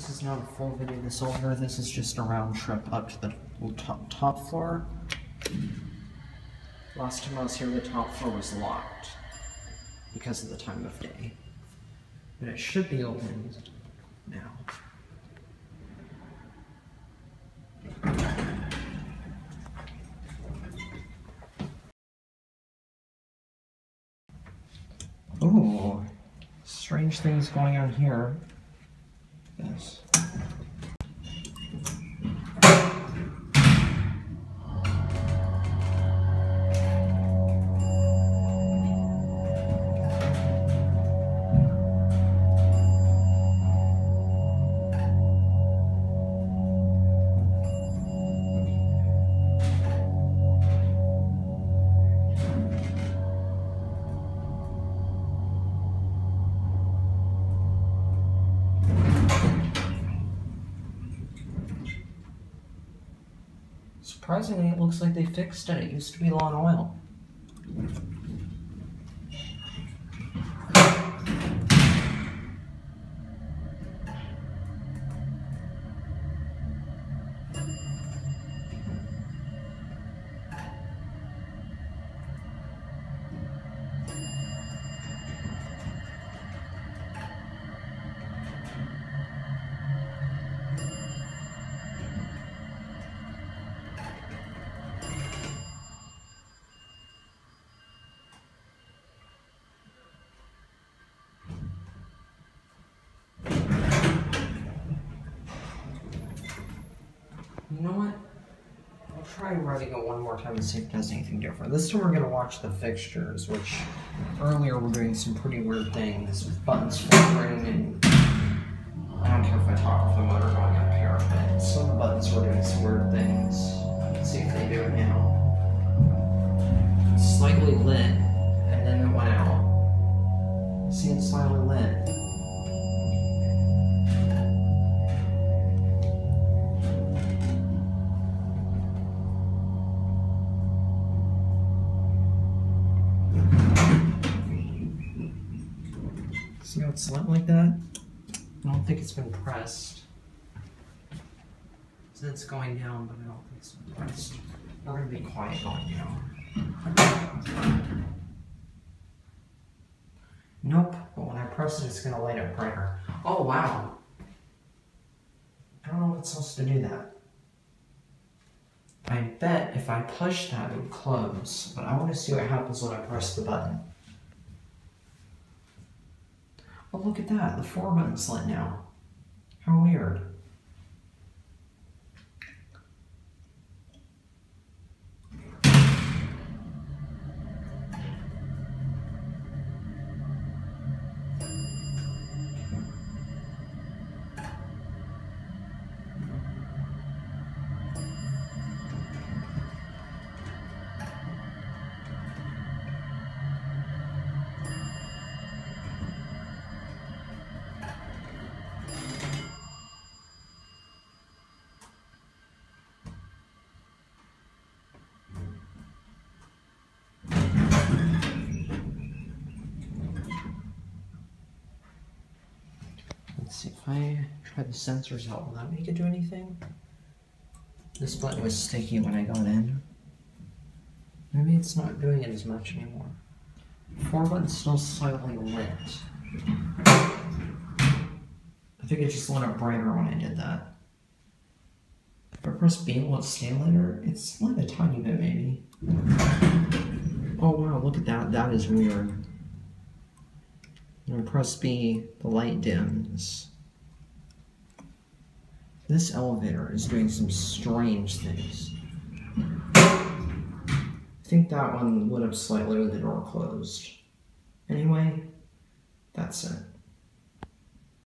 This is not a full video This disorder. This is just a round trip up to the top, top floor. Last time I was here, the top floor was locked because of the time of day. But it should be opened now. Ooh, strange things going on here. Yes. Surprisingly, it looks like they fixed it. It used to be low on oil. Try writing it one more time and see if it does anything different. This time we're going to watch the fixtures, which earlier we were doing some pretty weird things with buttons flickering and I don't care if I talk with the motor going up here, but some buttons were doing some weird things. Let's see if they do it now. Slightly lit, and then it went out. See, it's slightly lit. See how it's lit like that? I don't think it's been pressed. So it's going down, but I don't think it's been pressed. We're gonna be quiet going down. Nope, but when I press it, it's gonna light up brighter. Oh, wow. I don't know if it's supposed to do that. I bet if I push that, it would close, but I want to see what happens when I press the button. Oh, look at that. The four button's lit now. How weird. See if I try the sensors out. Will that make it do anything? This button was sticky when I got in. Maybe it's not doing it as much anymore. Four button's still slightly lit. I think it just lit up brighter when I did that. If I press B, will it stay lighter? It's lit a tiny bit, maybe. Oh wow, look at that. That is weird. When I press B, the light dims. This elevator is doing some strange things. I think that one lit up slightly with the door closed. Anyway, that's it.